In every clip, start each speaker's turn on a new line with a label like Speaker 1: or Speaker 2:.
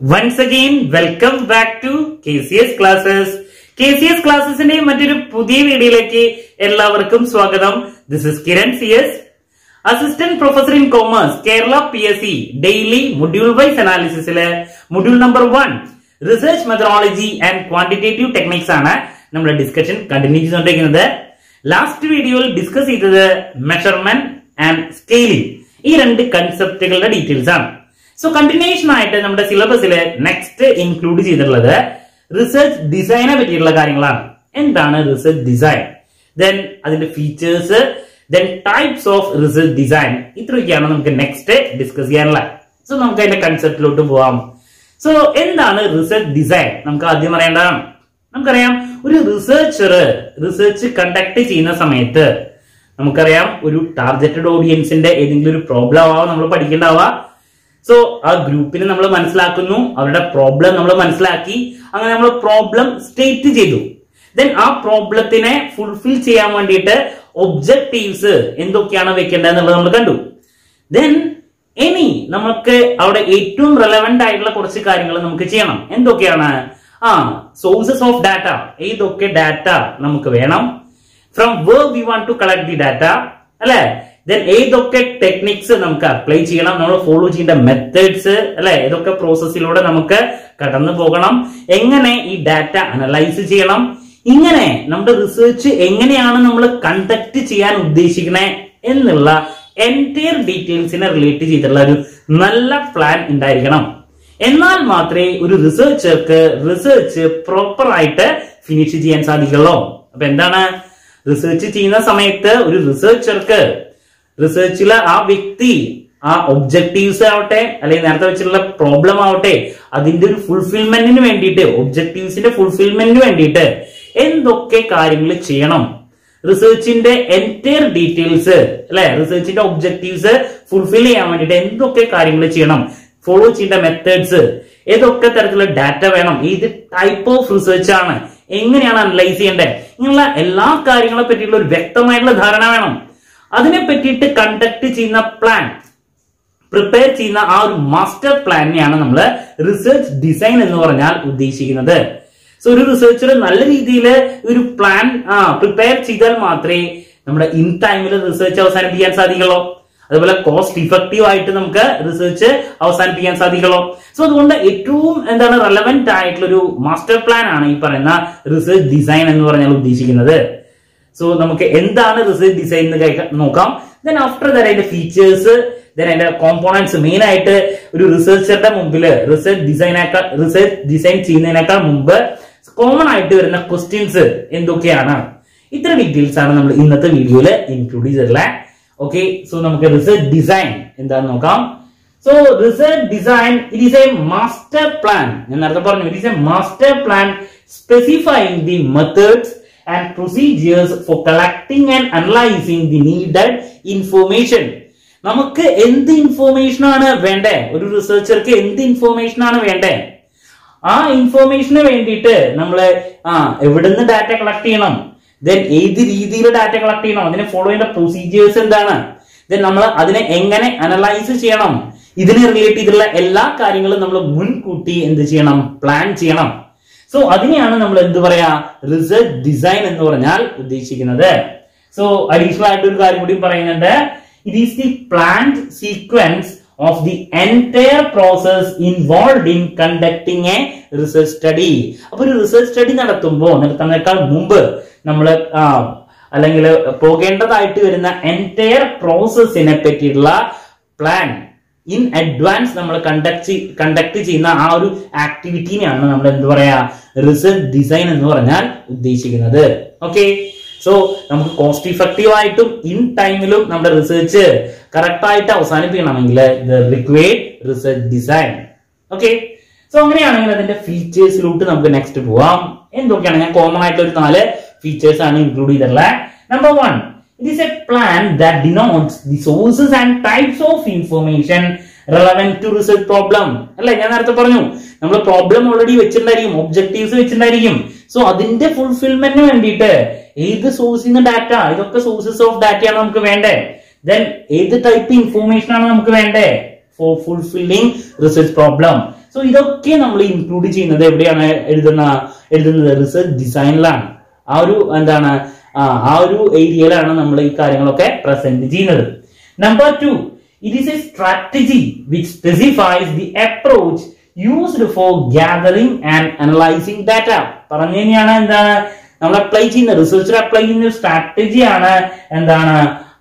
Speaker 1: Once again welcome back to K C S classes K C S ക്ലാസ്സസിന്റെ മറ്റൊരു പുതിയ വീഡിയോയിലേക്ക് എല്ലാവർക്കും സ്വാഗതം. This is Kiran C S assistant professor in commerce Kerala P S C daily module wise അനാലിസിസിൽ module number one research methodology and quantitative techniques ആണ് നമ്മുടെ discussion continue ചെയ്തുകൊണ്ടിരിക്കുന്നത്. Last വീഡിയോയിൽ discuss ചെയ്തത് മെഷർമെന്റ് ആൻഡ് സ്കെയിലിംഗ് ഈ രണ്ട് കൺസെപ്റ്റുകളുടെ details ആണ്. So continuation ആയിട്ട് നമ്മുടെ സിലബസിൽ നെക്സ്റ്റ് ഇൻക്ലൂഡ് ചെയ്തിട്ടുള്ളത് റിസർച്ച് ഡിസൈനെ പറ്റിയിട്ടുള്ള കാര്യങ്ങളാണ്. എന്താണ് റിസർച്ച് ഡിസൈൻ ദെൻ അതിന്റെ features then types of research design ഇത്രയൊക്കെയാണ് നമുക്ക് നെക്സ്റ്റ് ഡിസ്കസ് ചെയ്യാനുള്ളത്. സോ നമുക്ക് അതിന്റെ കൺസെപ്റ്റിലോട്ട് പോവാം. സോ എന്താണ് റിസർച്ച് ഡിസൈൻ നമുക്ക് ആദ്യം അറിയേണ്ടതാണ്. നമുക്കറിയാം ഒരു റിസർച്ചർ റിസർച്ച് കണ്ടക്ട് ചെയ്യുന്ന സമയത്ത് നമുക്കറിയാം ഒരു ടാർഗറ്റഡ് ഓഡിയൻസിന്റെ ഏതെങ്കിലും ഒരു പ്രോബ്ലം ആവാം നമ്മൾ പഠിക്കേണ്ടാവുക സോ ആ ഗ്രൂപ്പിനെ നമ്മൾ മനസ്സിലാക്കുന്നു അവരുടെ പ്രോബ്ലം നമ്മൾ മനസ്സിലാക്കി അങ്ങനെ നമ്മൾ പ്രോബ്ലം സ്റ്റേറ്റ് ചെയ്തു. ദെൻ ആ പ്രോബ്ലത്തിനെ ഫുൾഫിൽ ചെയ്യാൻ വേണ്ടിയിട്ട് ഒബ്ജക്റ്റീവ്സ് എന്തൊക്കെയാണ് വെക്കേണ്ടത് എന്നുള്ളത് നമ്മൾ കണ്ടു. ദെൻ ഇനി നമുക്ക് അവിടെ ഏറ്റവും റെലവെന്റ് ആയിട്ടുള്ള കുറച്ച് കാര്യങ്ങൾ നമുക്ക് ചെയ്യണം. എന്തൊക്കെയാണ്? ആ സോഴ്സസ് ഓഫ് ഡാറ്റ ഏതൊക്കെ ഡാറ്റ നമുക്ക് വേണം? From where we want to collect the data അല്ലെ? ദെൻ ഏതൊക്കെ ടെക്നിക്സ് നമുക്ക് അപ്ലൈ ചെയ്യണം? നമ്മൾ ഫോളോ ചെയ്യേണ്ട മെത്തേഡ്സ് അല്ലെ? ഏതൊക്കെ പ്രോസസ്സിലൂടെ നമുക്ക് കടന്നു പോകണം? എങ്ങനെ ഈ ഡാറ്റ അനലൈസ് ചെയ്യണം? ഇങ്ങനെ നമ്മുടെ റിസർച്ച് എങ്ങനെയാണ് നമ്മൾ കണ്ടക്ട് ചെയ്യാൻ ഉദ്ദേശിക്കണേ എന്നുള്ള എന്റയർ ഡീറ്റെയിൽസിനെ റിലേറ്റ് ചെയ്തിട്ടുള്ള ഒരു നല്ല പ്ലാൻ ഉണ്ടായിരിക്കണം. എന്നാൽ മാത്രമേ ഒരു റിസർച്ചർക്ക് റിസർച്ച് പ്രോപ്പർ ആയിട്ട് ഫിനിഷ് ചെയ്യാൻ സാധിക്കുള്ളൂ. അപ്പൊ എന്താണ്? റിസർച്ച് ചെയ്യുന്ന സമയത്ത് ഒരു റിസർച്ചർക്ക് റിസർച്ചിലെ ആ വ്യക്തി ആ ഒബ്ജക്റ്റീവ്സ് ആവട്ടെ അല്ലെങ്കിൽ നേരത്തെ വെച്ചിട്ടുള്ള പ്രോബ്ലം ആവട്ടെ അതിന്റെ ഒരു ഫുൾഫിൽമെന്റിന് വേണ്ടിയിട്ട് ഒബ്ജക്റ്റീവ്സിന്റെ ഫുൾഫിൽമെന്റിന് വേണ്ടിയിട്ട് എന്തൊക്കെ കാര്യങ്ങൾ ചെയ്യണം? റിസർച്ചിന്റെ എന്റയർ ഡീറ്റെയിൽസ് അല്ലെ? റിസർച്ചിന്റെ ഒബ്ജക്റ്റീവ്സ് ഫുൾഫിൽ ചെയ്യാൻ വേണ്ടിയിട്ട് എന്തൊക്കെ കാര്യങ്ങൾ ചെയ്യണം? ഫോളോ ചെയ്യേണ്ട മെത്തേഡ്സ് ഏതൊക്കെ തരത്തിലുള്ള ഡാറ്റ വേണം? ഏത് ടൈപ്പ് ഓഫ് റിസർച്ച് ആണ്? എങ്ങനെയാണ് അനലൈസ് ചെയ്യേണ്ടത്? ഇങ്ങനെയുള്ള എല്ലാ കാര്യങ്ങളെ പറ്റിയുള്ള ഒരു വ്യക്തമായിട്ടുള്ള ധാരണ വേണം. അതിനെ പറ്റിയിട്ട് കണ്ടക്ട് ചെയ്യുന്ന പ്ലാൻ പ്രിപ്പയർ ചെയ്യുന്ന ആ ഒരു മാസ്റ്റർ പ്ലാനിനെയാണ് നമ്മൾ റിസർച്ച് ഡിസൈൻ എന്ന് പറഞ്ഞാൽ ഉദ്ദേശിക്കുന്നത്. സോ ഒരു റിസർച്ചർ നല്ല രീതിയിൽ ഒരു പ്ലാൻ പ്രിപ്പയർ ചെയ്താൽ മാത്രമേ നമ്മുടെ ഇൻ ടൈമിൽ റിസർച്ച് അവസാനിപ്പിക്കാൻ സാധിക്കുള്ളൂ. അതുപോലെ കോസ്റ്റ് ഇഫക്റ്റീവ് ആയിട്ട് നമുക്ക് റിസർച്ച് അവസാനിപ്പിക്കാൻ സാധിക്കുള്ളൂ. സോ അതുകൊണ്ട് ഏറ്റവും എന്താണ് റെലവെന്റ് ആയിട്ടുള്ള ഒരു മാസ്റ്റർ പ്ലാൻ ആണ് ഈ പറയുന്ന റിസർച്ച് ഡിസൈൻ എന്ന് പറഞ്ഞാൽ ഉദ്ദേശിക്കുന്നത്. സോ നമുക്ക് എന്താണ് റിസർച്ച് ഡിസൈൻ എന്ന് നോക്കാം. ദെൻ ആഫ്റ്റർ ദാറ്റ് അതിന്റെ ഫീച്ചേഴ്സ് ദെൻ അതിന്റെ കോമ്പോണൻസ് മെയിൻ ആയിട്ട് ഒരു റിസർച്ചറുടെ മുമ്പിൽ റിസർച്ച് ഡിസൈനേക്കാൾ റിസർച്ച് ഡിസൈൻ ചെയ്യുന്നതിനേക്കാൾ മുമ്പ് കോമൺ ആയിട്ട് വരുന്ന ക്വസ്റ്റ്യൻസ് എന്തൊക്കെയാണ്? ഇത്ര ഡീറ്റെയിൽസ് ആണ് നമ്മൾ ഇന്നത്തെ വീഡിയോയിൽ ഇൻക്ലൂഡ് ചെയ്തിട്ടുള്ളത് ഓക്കെ സോ നമുക്ക് റിസർച്ച് ഡിസൈൻ എന്താന്ന് നോക്കാം. So research design it is a master plan ഞാൻ നേരത്തെ പറഞ്ഞു it is a master plan specifying the methods and procedures for collecting and analyzing the needed information. നമുക്ക് എന്ത് ഇൻഫോർമേഷൻ ആണ് വേണ്ടേ? ഒരു റിസർച്ചർക്ക് എന്ത് ഇൻഫോർമേഷൻ ആണ് വേണ്ടേ? ആ ഇൻഫോർമേഷന് വേണ്ടിയിട്ട് നമ്മൾ ആ എവിടുന്ന് ഡാറ്റ കളക്ട് ചെയ്യണം? ദെൻ ഏത് രീതിയിൽ ഡാറ്റ കളക്ട് ചെയ്യണം? അതിനെ ഫോളോ ചെയ്യേണ്ട പ്രൊസീജിയേഴ്സ് എന്താണ്? ദെൻ നമ്മൾ അതിനെ എങ്ങനെ അനലൈസ് ചെയ്യണം? ഇതിനെ റിലേറ്റ് ചെയ്തിട്ടുള്ള എല്ലാ കാര്യങ്ങളും നമ്മൾ മുൻകൂട്ടി എന്ത് ചെയ്യണം? പ്ലാൻ ചെയ്യണം. സോ അതിനെയാണ് നമ്മൾ എന്ത് പറയാ? റിസർച്ച് ഡിസൈൻ എന്ന് പറഞ്ഞാൽ ഉദ്ദേശിക്കുന്നത്. സോ അഡീഷണൽ ആയിട്ട് ഒരു കാര്യം കൂടി പറയുന്നുണ്ട്. It is the plant sequence of the entire process involve in conducting a research study അപ്പൊ ഒരു റിസർച്ച് സ്റ്റഡി നടത്തുമ്പോൾ നടത്തുന്നതിനേക്കാൾ മുമ്പ് നമ്മൾ അല്ലെങ്കിൽ പോകേണ്ടതായിട്ട് വരുന്ന എന്റയർ പ്രോസസ്സിനെ പറ്റിയിട്ടുള്ള പ്ലാൻ ഇൻ അഡ്വാൻസ് നമ്മൾ കണ്ടക്ട് കണ്ടക്ട് ചെയ്യുന്ന ആ ഒരു ആക്ടിവിറ്റിനെയാണ് നമ്മൾ എന്ത് പറയാ? റിസർച്ച് ഡിസൈൻ എന്ന് പറഞ്ഞാൽ ഉദ്ദേശിക്കുന്നത്. ഓക്കെ സോ നമുക്ക് കോസ്റ്റ് ഇഫക്റ്റീവ് ആയിട്ടും ഇൻ ടൈമിലും നമ്മുടെ റിസർച്ച് കറക്റ്റ് ആയിട്ട് അവസാനിപ്പിക്കണമെങ്കിൽ required research design okay so അങ്ങനെയാണെങ്കിൽ അതിന്റെ ഫീച്ചേഴ്സിലോട്ട് നമുക്ക് നെക്സ്റ്റ് പോവാം. എന്തൊക്കെയാണ്? ഞാൻ കോമൺ ആയിട്ട് ഒരു നാല് ഫീച്ചേഴ്സ് ആണ് ഇൻക്ലൂഡ് ചെയ്തിട്ടുള്ളത് number one it is a plan that denotes the sources and types of information relevant to result problem അല്ലെ? ഞാൻ നേരത്തെ പറഞ്ഞു നമ്മൾ പ്രോബ്ലം ഓൾറെഡി വെച്ചിട്ടുണ്ടായിരിക്കും ഒബ്ജക്റ്റീവ്സ് വെച്ചിട്ടുണ്ടായിരിക്കും. സോ അതിന്റെ ഫുൾഫിൽമെന്റിന് വേണ്ടിയിട്ട് ഏത് സോഴ്സിൽ നിന്ന് ഡാറ്റ ഇതൊക്കെ സോഴ്സസ് ഓഫ് ഡാറ്റയാണ് നമുക്ക് വേണ്ടേ? ദെൻ ഏത് ടൈപ്പ് ഇൻഫോർമേഷൻ ആണ് നമുക്ക് വേണ്ടേ? For fulfilling research problem so ഇതൊക്കെ നമ്മൾ ഇൻക്ലൂഡ് ചെയ്യുന്നത് എവിടെയാണ് എഴുതുന്ന എഴുതുന്നത്? റിസർച്ച് ഡിസൈനിലാണ് ആ ഒരു എന്താണ് ആ ഒരു ഏരിയയിലാണ് നമ്മൾ ഈ കാര്യങ്ങളൊക്കെ പ്രസന്റ് ചെയ്യുന്നത്. Number two it is a strategy which specifies the approach used for gathering and analysing data പറഞ്ഞു കഴിഞ്ഞാണ് എന്താണ്? നമ്മൾ അപ്ലൈ ചെയ്യുന്ന റിസർച്ചർ അപ്ലൈ ചെയ്യുന്ന സ്ട്രാറ്റജിയാണ് എന്താണ്?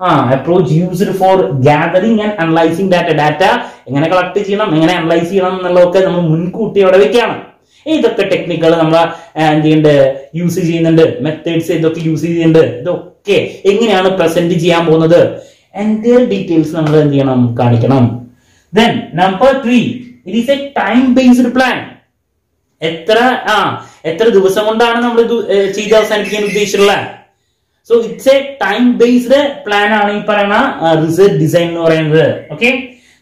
Speaker 1: ആ approach used for gathering and analysing data data എങ്ങനെ കളക്ട് ചെയ്യണം എങ്ങനെ അനലൈസ് ചെയ്യണം എന്നുള്ളതൊക്കെ നമ്മൾ മുൻകൂട്ടി അവിടെ വെക്കാണ്. ഇതൊക്കെ ടെക്നിക്കുകൾ നമ്മൾ എന്ത് ചെയ്യുന്നുണ്ട് യൂസ് ചെയ്യുന്നുണ്ട്. മെത്തേഡ്സ് ഇതൊക്കെ യൂസ് ചെയ്യുന്നുണ്ട്. ഇതൊക്കെ എങ്ങനെയാണ് പ്രസന്റ് ചെയ്യാൻ പോകുന്നത്? എന്റെ ഡീറ്റെയിൽസ് നമ്മൾ എന്ത് ചെയ്യണം? കാണിക്കണം. Then number three it is a time based plan എത്ര ആ എത്ര ദിവസം കൊണ്ടാണ് നമ്മൾ ഇത് ചെയ്ത് അവസാനിപ്പിക്കാൻ ഉദ്ദേശിച്ചിട്ടുള്ളത് so it's a time based plan ആണ് ഈ പറയുന്ന റിസർച്ച് ഡിസൈൻ എന്ന് പറയുന്നത്. Okay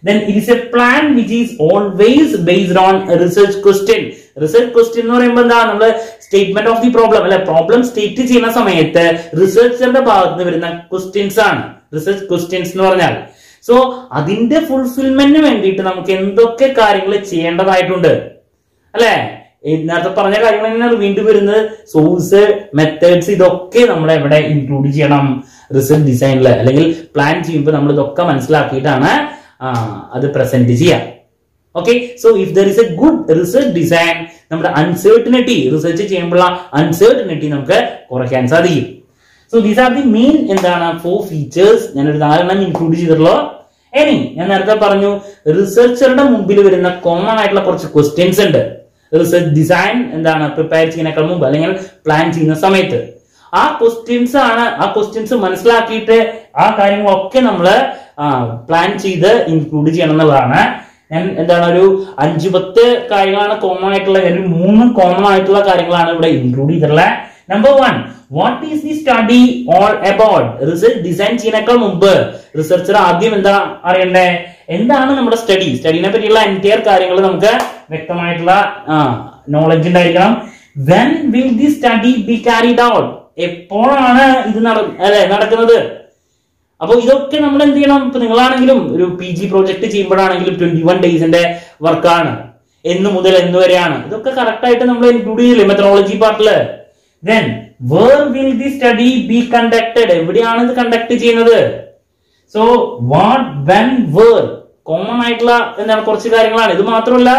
Speaker 1: then it is a plan which is always based on research question research question എന്ന് പറയുമ്പോൾ എന്താ? നമ്മൾ സ്റ്റേറ്റ്മെന്റ് ഓഫ് ദി പ്രോബ്ലം അല്ലെ പ്രോബ്ലം സ്റ്റേറ്റ് ചെയ്യുന്ന സമയത്ത് റിസർച്ചറിന്റെ ഭാഗത്ത് നിന്ന് വരുന്ന ക്വസ്റ്റ്യൻസ് ആണ്. റിസർച്ച് ക്വസ്റ്റ്യൻസ് എന്ന് പറഞ്ഞാൽ. സോ അതിന്റെ ഫുൾഫിൽമെന്റിന് വേണ്ടിയിട്ട് നമുക്ക് എന്തൊക്കെ കാര്യങ്ങൾ ചെയ്യേണ്ടതായിട്ടുണ്ട്? അല്ലെ? നേരത്തെ പറഞ്ഞ കാര്യങ്ങൾ തന്നെയാണ് വീണ്ടും വരുന്നത്. സോഴ്സ് മെത്തേഡ്സ് ഇതൊക്കെ നമ്മൾ എവിടെ ഇൻക്ലൂഡ് ചെയ്യണം? റിസൾട്ട് ഡിസൈനിൽ അല്ലെങ്കിൽ പ്ലാൻ ചെയ്യുമ്പോൾ നമ്മൾ ഇതൊക്കെ മനസ്സിലാക്കിയിട്ടാണ് അത് പ്രസന്റ് ചെയ്യാം. Okay so if there is a good research design നമ്മുടെ അൺസേർട്ടനിറ്റി റിസർച്ച് ചെയ്യുമ്പോഴുള്ള അൺസേർട്ടനിറ്റി നമുക്ക് കുറയ്ക്കാൻ സാധിക്കും. So these are the main എന്താണ് ഫോർ ഫീച്ചേഴ്സ് ഞാനൊരു നാലെണ്ണം ഇൻക്ലൂഡ് ചെയ്തിട്ടുള്ളൂ. ഇനി ഞാൻ നേരത്തെ പറഞ്ഞു റിസർച്ചറുടെ മുമ്പിൽ വരുന്ന കോമൺ ആയിട്ടുള്ള കുറച്ച് ക്വസ്റ്റ്യൻസ് ഉണ്ട്. റിസർച്ച് ഡിസൈൻ എന്താണ് പ്രിപ്പയർ ചെയ്യുന്നതിനേക്കാൾ മുമ്പ് അല്ലെങ്കിൽ പ്ലാൻ ചെയ്യുന്ന സമയത്ത്. ആ ക്വസ്റ്റ്യൻസ് ആണ് ആ ക്വസ്റ്റ്യൻസ് മനസ്സിലാക്കിയിട്ട് ആ കാര്യങ്ങളൊക്കെ നമ്മൾ പ്ലാൻ ചെയ്ത് ഇൻക്ലൂഡ് ചെയ്യണം എന്നുള്ളതാണ്. ഞാൻ എന്താണ് ഒരു അഞ്ചു പത്ത് കാര്യങ്ങളാണ് കോമൺ ആയിട്ടുള്ള ഒരു മൂന്ന് കോമൺ ആയിട്ടുള്ള കാര്യങ്ങളാണ് ഇവിടെ ഇൻക്ലൂഡ് ചെയ്തിട്ടുള്ളത് number one what is the study all about research design ചെയ്യുന്നേക്കാൾ മുമ്പ് റിസർച്ചർ ആദ്യം എന്താ അറിയണ്ടേ? എന്താണ് നമ്മുടെ സ്റ്റഡി സ്റ്റഡീനെ പറ്റിയുള്ള എന്റയർ കാര്യങ്ങൾ നമുക്ക് വ്യക്തമായിട്ടുള്ള നോളജ് ഉണ്ടായിരിക്കണം. When will the study be carried out എപ്പോഴാണ് ഇത് നട അല്ലെ നടക്കുന്നത്? അപ്പൊ ഇതൊക്കെ നമ്മൾ എന്ത് ചെയ്യണം? ഇപ്പൊ നിങ്ങളാണെങ്കിലും ഒരു പി ജി പ്രോജക്ട് ചെയ്യുമ്പോഴാണെങ്കിലും ട്വന്റി വൺ ഡേയ്സിന്റെ വർക്കാണ് എന്ന് മുതൽ എന്ന് വരെയാണ്. ഇതൊക്കെ കറക്റ്റ് ആയിട്ട് നമ്മൾ ഇൻക്ലൂഡ് ചെയ്യില്ലേ മെത്തഡോളജി പാർട്ടിൽ then where will the study be conducted എവിടെയാണ് ഇത് കണ്ടക്ട് ചെയ്യുന്നത്? So what when where common ആയിട്ടുള്ള എന്താണ്? കുറച്ച് കാര്യങ്ങളാണ്. ഇത് മാത്രമല്ല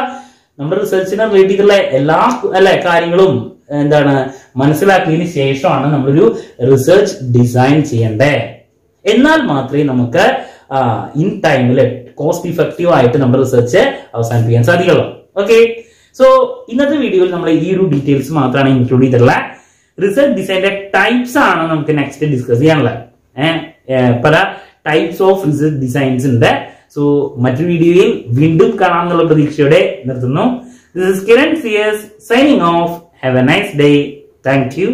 Speaker 1: നമ്മുടെ റിസർച്ചിനെ റിലേറ്റ് ചെയ്തിട്ടുള്ള എല്ലാ അല്ലെ കാര്യങ്ങളും എന്താണ് മനസ്സിലാക്കിയതിന് ശേഷമാണ് നമ്മളൊരു റിസർച്ച് ഡിസൈൻ ചെയ്യേണ്ടേ. എന്നാൽ മാത്രമേ നമുക്ക് ഇൻ ടൈമിൽ കോസ്റ്റ് ഇഫക്റ്റീവ് ആയിട്ട് നമ്മുടെ റിസർച്ച് അവസാനിപ്പിക്കാൻ സാധിക്കുള്ളൂ. ഓക്കെ സോ ഇന്നത്തെ വീഡിയോയിൽ നമ്മൾ ഈ ഒരു ഡീറ്റെയിൽസ് മാത്രമാണ് ഇൻക്ലൂഡ് ചെയ്തിട്ടുള്ളത് റിസർച്ച് ഡിസൈന്റെ ടൈപ്സ് ആണ് നമുക്ക് നെക്സ്റ്റ് ഡിസ്കസ് ചെയ്യാനുള്ളത്. പല ടൈപ്സ് ഓഫ് റിസർച്ച് ഡിസൈൻസ് ഉണ്ട്. സോ മറ്റൊരു വീഡിയോയിൽ വീണ്ടും കാണാമെന്നുള്ള പ്രതീക്ഷയോടെ നിർത്തുന്നു. This is Kiran cheers signing off have a nice day thank you